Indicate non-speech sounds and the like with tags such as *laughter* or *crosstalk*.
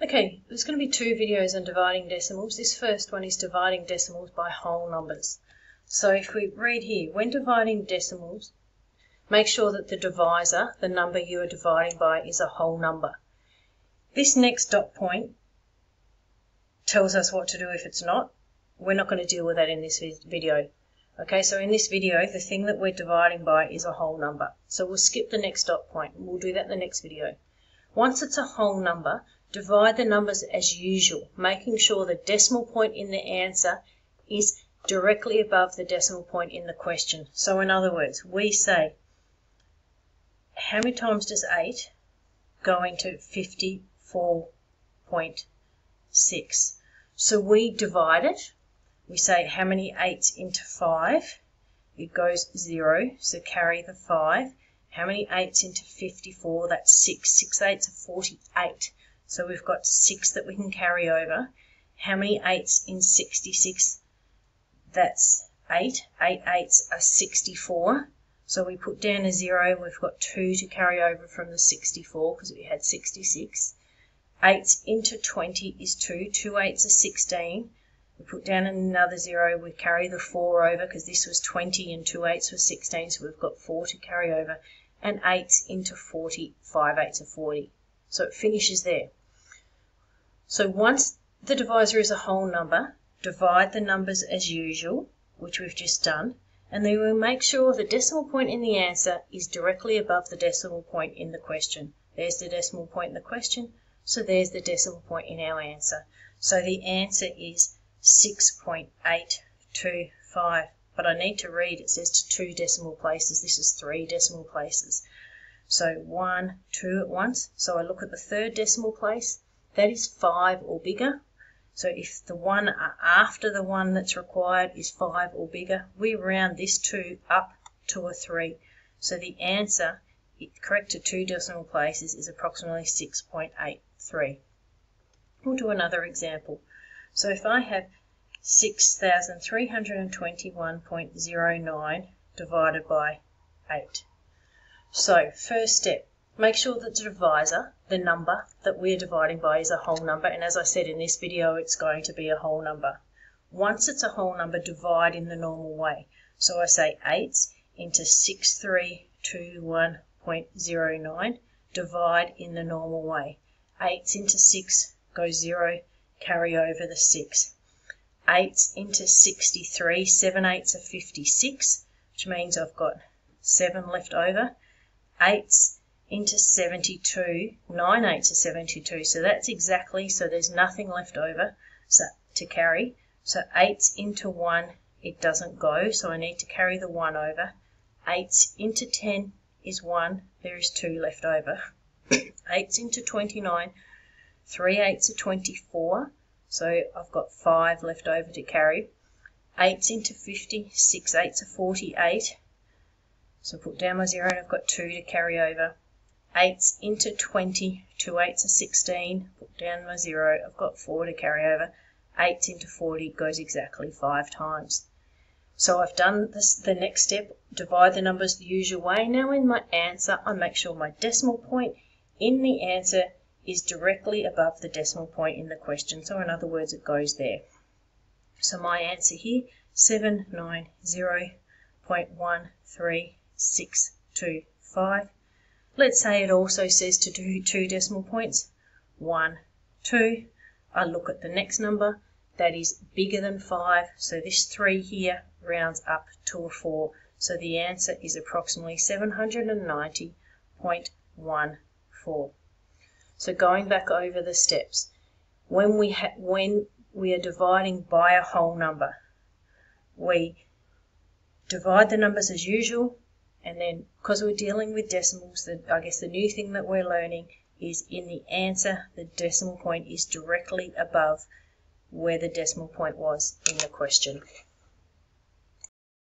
Okay, there's going to be two videos on dividing decimals. This first one is dividing decimals by whole numbers. So if we read here, when dividing decimals, make sure that the divisor, the number you are dividing by, is a whole number. This next dot point tells us what to do if it's not. We're not going to deal with that in this video. Okay, so in this video, the thing that we're dividing by is a whole number. So we'll skip the next dot point. We'll do that in the next video. Once it's a whole number, divide the numbers as usual, making sure the decimal point in the answer is directly above the decimal point in the question. So in other words, we say, how many times does 8 go into 54.6? So we divide it. We say how many 8s into 5? It goes 0, so carry the 5. How many 8s into 54? That's 6. 6 8s are 48. So we've got 6 that we can carry over. How many 8s in 66? That's 8. 8 8s are 64. So we put down a 0. We've got 2 to carry over from the 64 because we had 66. 8 into 20 is 2. 2 8s are 16. We put down another 0. We carry the 4 over because this was 20 and 2 8s was 16. So we've got 4 to carry over. And 8 into 40, 5 8s are 40. So it finishes there. So once the divisor is a whole number, divide the numbers as usual, which we've just done, and then we'll make sure the decimal point in the answer is directly above the decimal point in the question. There's the decimal point in the question, so there's the decimal point in our answer. So the answer is 6.825. But I need to read, it says to two decimal places. This is three decimal places. So 1, 2 at once. So I look at the third decimal place that is 5 or bigger. So if the one after the one that's required is 5 or bigger, we round this 2 up to a 3. So the answer, correct to two decimal places, is approximately 6.83. We'll do another example. So if I have 6,321.09 divided by 8. So first step, Make sure that the divisor, the number that we're dividing by is a whole number, and as I said in this video, it's going to be a whole number. Once it's a whole number, divide in the normal way. So I say 8 into 6321.09, divide in the normal way. 8 into 6 goes 0, carry over the 6. 8 into 63, 7 8s are 56, which means I've got 7 left over. 8s into 72, 9 eighths are 72, so that's exactly, so there's nothing left over so to carry. So 8 into 1, it doesn't go, so I need to carry the 1 over. 8 into 10 is 1, there is 2 left over. *coughs* 8 into 29, 3 eighths are 24, so I've got 5 left over to carry. 8 into 50, 6 eighths are 48, so put down my 0 and I've got 2 to carry over. 8s into 20, 2 8s are 16, put down my 0, I've got 4 to carry over. 8 into 40 goes exactly 5 times. So I've done this, the next step, divide the numbers the usual way. Now in my answer, I make sure my decimal point in the answer is directly above the decimal point in the question. So in other words, it goes there. So my answer here, 790.13625. Let's say it also says to do two decimal points. 1, 2. I look at the next number. That is bigger than 5. So this 3 here rounds up to a 4. So the answer is approximately 790.14. So going back over the steps. When we, when we are dividing by a whole number, we divide the numbers as usual, and then because we're dealing with decimals, the, I guess the new thing that we're learning is in the answer, the decimal point is directly above where the decimal point was in the question.